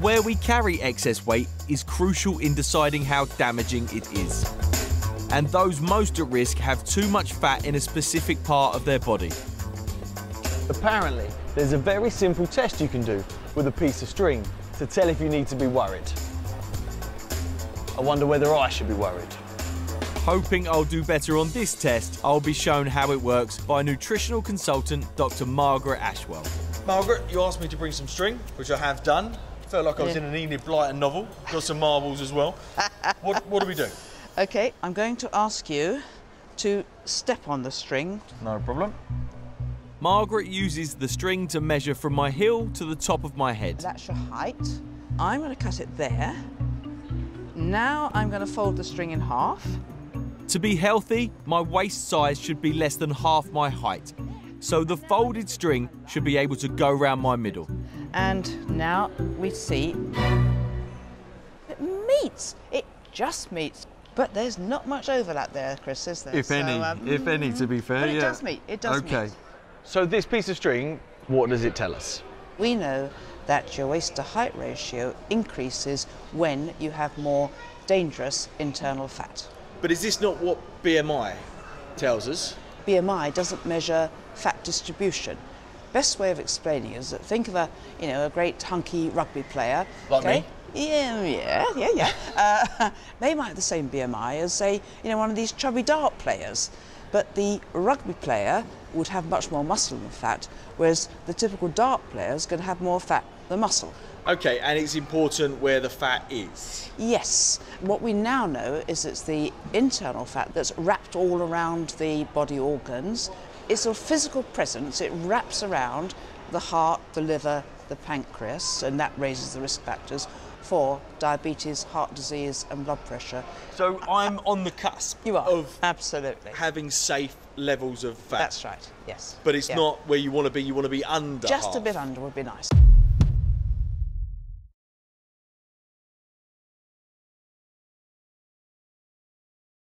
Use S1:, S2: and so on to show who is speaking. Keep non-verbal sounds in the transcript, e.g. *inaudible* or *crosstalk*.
S1: Where we carry excess weight is crucial in deciding how damaging it is. And those most at risk have too much fat in a specific part of their body.
S2: Apparently, there's a very simple test you can do with a piece of string to tell if you need to be worried. I wonder whether I should be worried.
S1: Hoping I'll do better on this test, I'll be shown how it works by nutritional consultant Dr. Margaret Ashwell.
S3: Margaret, you asked me to bring some string, which I have done. Felt like I was
S4: Yeah.
S3: in an Enid Blyton novel. Got some marbles as well. what, what do we do? *laughs*
S4: Okay, I'm going to ask you to step on the string.
S3: No problem.
S1: Margaret uses the string to measure from my heel to the top of my head.
S4: That's your height. I'm going to cut it there. Now I'm going to fold the string in half.
S1: To be healthy, my waist size should be less than half my height. So the folded string should be able to go round my middle.
S4: And now we see it meets. It just meets. But there's not much overlap there, Chris, is there?
S2: If
S4: So,
S2: any,
S4: um,
S2: if any, to be fair,
S4: But it
S2: yeah.
S4: does meet. It does
S2: Okay.
S4: meet.
S2: So this piece of string, what does it tell us?
S4: We know that your waist to height ratio increases when you have more dangerous internal fat.
S3: But is this not what BMI tells us?
S4: BMI doesn't measure fat distribution. Best way of explaining is that think of a you know a great hunky rugby player.
S3: Like me?
S4: Yeah, yeah, yeah, yeah. Uh, *laughs* they might have the same BMI as say you know one of these chubby dart players, but the rugby player would have much more muscle than fat, whereas the typical dart player is going to have more fat than muscle.
S3: Okay, and it's important where the fat is.
S4: Yes. What we now know is it's the internal fat that's wrapped all around the body organs. It's a physical presence. It wraps around the heart, the liver, the pancreas, and that raises the risk factors for diabetes, heart disease, and blood pressure.
S3: So I'm on the cusp
S4: You are.
S3: of
S4: Absolutely.
S3: having safe levels of fat.
S4: That's right. Yes.
S3: But it's
S4: Yeah.
S3: not where you want to be. You want to be under.
S4: Just a bit under would be nice.